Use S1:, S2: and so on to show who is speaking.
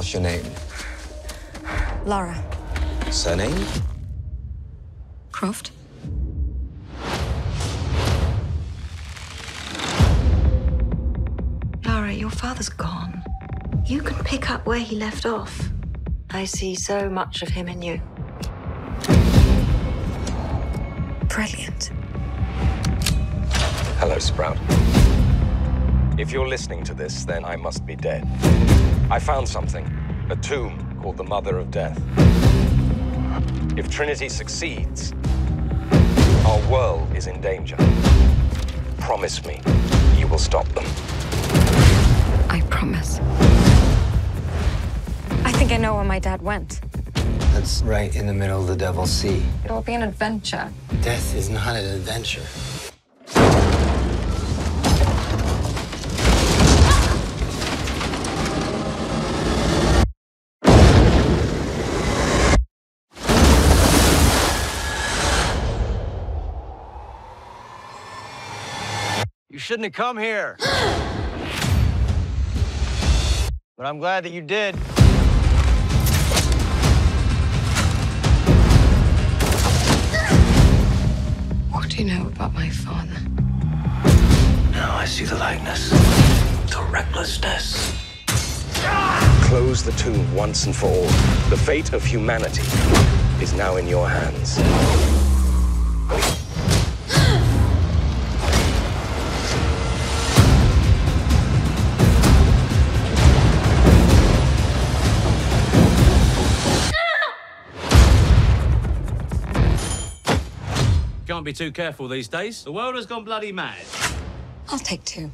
S1: What's your name?
S2: Lara.
S1: Surname?
S2: Croft?
S3: Lara, your father's gone. You can pick up where he left off. I see so much of him in you.
S2: Brilliant.
S4: Hello, Sprout. If you're listening to this, then I must be dead. I found something a tomb called the Mother of Death. If Trinity succeeds, our world is in danger. Promise me you will stop them.
S2: I promise. I think I know where my dad went.
S1: That's right in the middle of the Devil's Sea.
S2: It'll be an adventure.
S1: Death is not an adventure.
S5: Shouldn't have come here. but I'm glad that you did.
S2: What do you know about my father?
S5: Now I see the likeness, the recklessness.
S4: Close the tomb once and for all. The fate of humanity is now in your hands.
S6: Can't be too careful these days. The world has gone bloody mad.
S2: I'll take two.